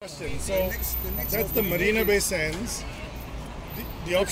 question. So the next, the next that's the Marina Bay Sands. The, the option